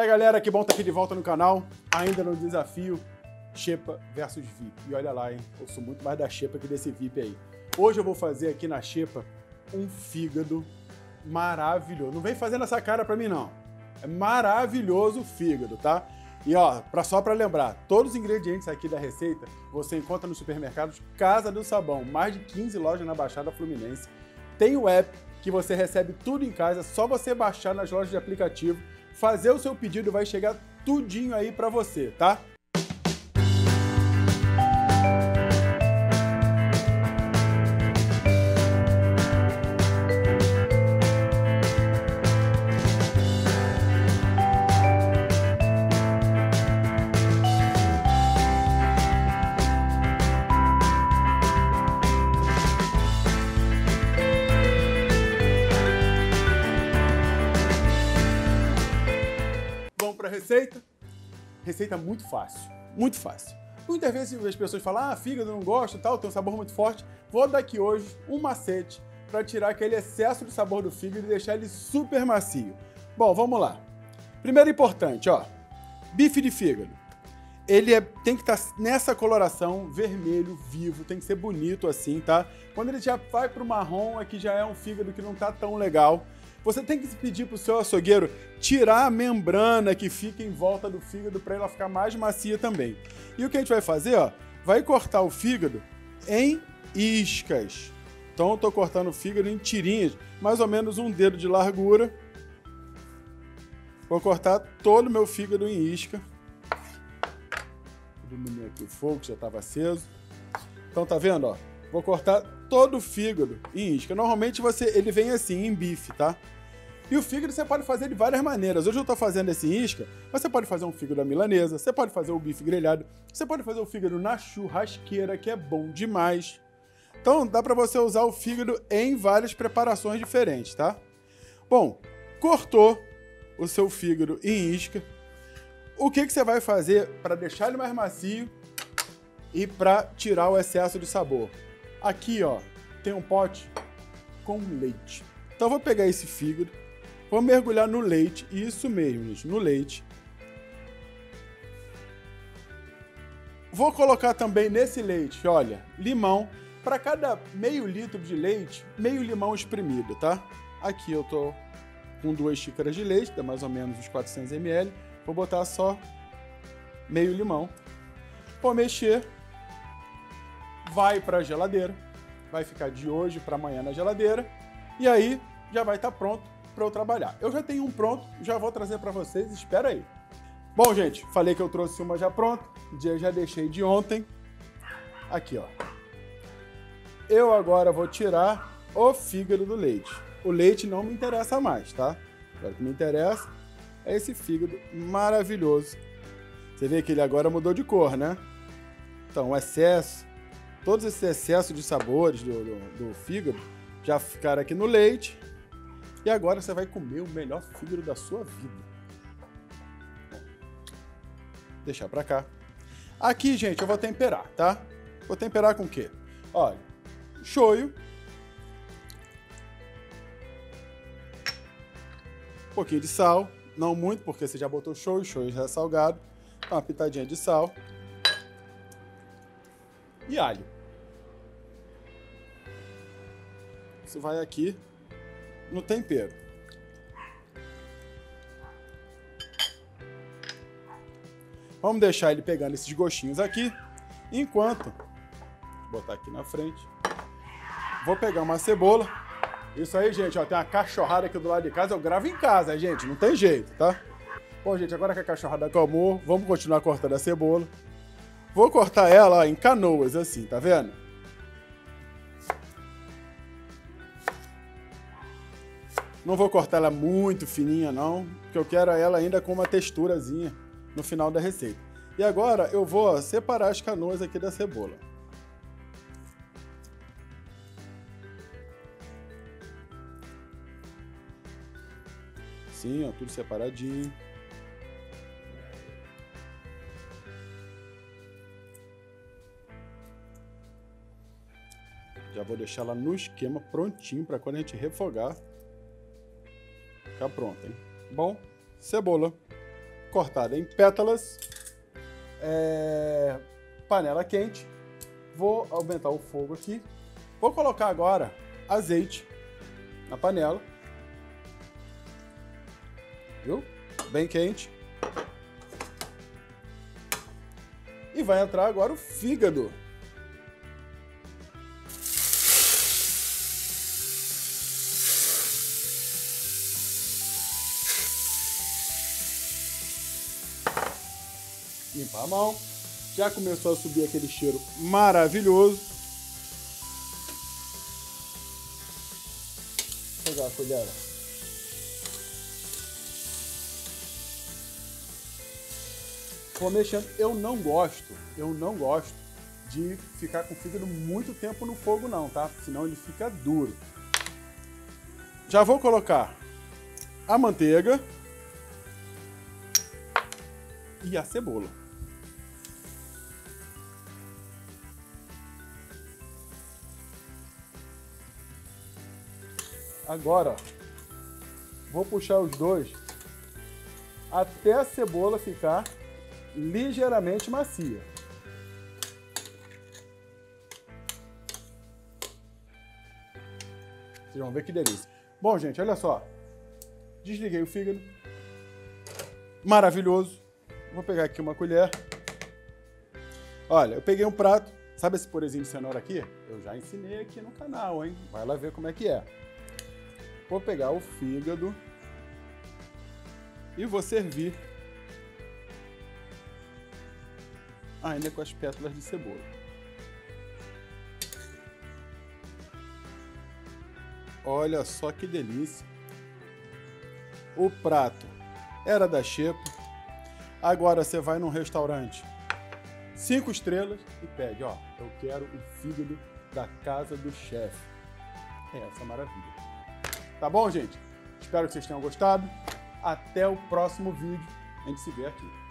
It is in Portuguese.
E aí, galera, que bom estar aqui de volta no canal, ainda no desafio Xepa versus VIP. E olha lá, hein, eu sou muito mais da Xepa que desse VIP aí. Hoje eu vou fazer aqui na Xepa um fígado maravilhoso. Não vem fazendo essa cara pra mim, não. É maravilhoso o fígado, tá? E ó, pra, só para lembrar, todos os ingredientes aqui da receita você encontra nos supermercados Casa do Sabão, mais de 15 lojas na Baixada Fluminense. Tem o app que você recebe tudo em casa, só você baixar nas lojas de aplicativo, fazer o seu pedido vai chegar tudinho aí para você, tá? Receita? Receita muito fácil, muito fácil. Muitas vezes as pessoas falam, ah, fígado não gosto, tal, tem um sabor muito forte. Vou dar aqui hoje um macete para tirar aquele excesso de sabor do fígado e deixar ele super macio. Bom, vamos lá. Primeiro importante, ó, bife de fígado. Ele é, tem que estar tá nessa coloração vermelho, vivo, tem que ser bonito assim, tá? Quando ele já vai para o marrom, aqui já é um fígado que não tá tão legal. Você tem que pedir para o seu açougueiro tirar a membrana que fica em volta do fígado para ela ficar mais macia também. E o que a gente vai fazer, ó, vai cortar o fígado em iscas. Então eu estou cortando o fígado em tirinhas, mais ou menos um dedo de largura. Vou cortar todo o meu fígado em isca. Diminuir aqui o fogo que já estava aceso. Então tá vendo, ó? Vou cortar todo o fígado em isca. Normalmente você, ele vem assim, em bife, tá? E o fígado você pode fazer de várias maneiras. Hoje eu estou fazendo esse isca, mas você pode fazer um fígado à milanesa, você pode fazer o bife grelhado, você pode fazer o fígado na churrasqueira, que é bom demais. Então dá para você usar o fígado em várias preparações diferentes, tá? Bom, cortou o seu fígado em isca. O que, que você vai fazer para deixar ele mais macio e para tirar o excesso de sabor? Aqui, ó, tem um pote com leite. Então eu vou pegar esse fígado, vou mergulhar no leite, isso mesmo, gente, no leite. Vou colocar também nesse leite, olha, limão. Para cada meio litro de leite, meio limão espremido, tá? Aqui eu tô com duas xícaras de leite, dá mais ou menos uns 400 ml. Vou botar só meio limão. Vou mexer vai para a geladeira, vai ficar de hoje para amanhã na geladeira e aí já vai estar tá pronto para eu trabalhar. Eu já tenho um pronto, já vou trazer para vocês, espera aí. Bom, gente, falei que eu trouxe uma já pronta, dia já deixei de ontem. Aqui, ó. Eu agora vou tirar o fígado do leite. O leite não me interessa mais, tá? O que me interessa é esse fígado maravilhoso. Você vê que ele agora mudou de cor, né? Então, o excesso todos esses excessos de sabores do, do, do fígado já ficaram aqui no leite. E agora você vai comer o melhor fígado da sua vida. deixar pra cá. Aqui, gente, eu vou temperar, tá? Vou temperar com o quê? Olha, shoyu. Um pouquinho de sal. Não muito, porque você já botou shoyu, shoyu já é salgado. Uma pitadinha de sal e alho. Isso vai aqui no tempero. Vamos deixar ele pegando esses gostinhos aqui, enquanto vou botar aqui na frente. Vou pegar uma cebola. Isso aí, gente, ó, tem uma cachorrada aqui do lado de casa. Eu gravo em casa, gente, não tem jeito, tá? Bom, gente, agora que a cachorrada acalmou, vamos continuar cortando a cebola. Vou cortar ela em canoas, assim, tá vendo? Não vou cortar ela muito fininha, não, porque eu quero ela ainda com uma texturazinha no final da receita. E agora eu vou separar as canoas aqui da cebola. Sim, ó, tudo separadinho. Já vou deixar ela no esquema prontinho para quando a gente refogar ficar pronto, hein? Bom, cebola. cortada em pétalas, é, panela quente. Vou aumentar o fogo aqui. Vou colocar agora azeite na panela. Viu? Bem quente. E vai entrar agora o fígado. Limpar a mão. Já começou a subir aquele cheiro maravilhoso. Vou pegar a colher. Vou mexendo. Eu não gosto, eu não gosto de ficar com o fígado muito tempo no fogo não, tá? Senão ele fica duro. Já vou colocar a manteiga e a cebola. Agora, vou puxar os dois até a cebola ficar ligeiramente macia. Vocês vão ver que delícia. Bom, gente, olha só. Desliguei o fígado. Maravilhoso. Vou pegar aqui uma colher. Olha, eu peguei um prato. Sabe esse purezinho de cenoura aqui? Eu já ensinei aqui no canal, hein? Vai lá ver como é que é. Vou pegar o fígado e vou servir ainda com as pétalas de cebola. Olha só que delícia. O prato era da Xepa. Agora você vai num restaurante cinco estrelas e pede, ó, eu quero o fígado da casa do chefe. É essa maravilha. Tá bom, gente? Espero que vocês tenham gostado. Até o próximo vídeo. A gente se vê aqui.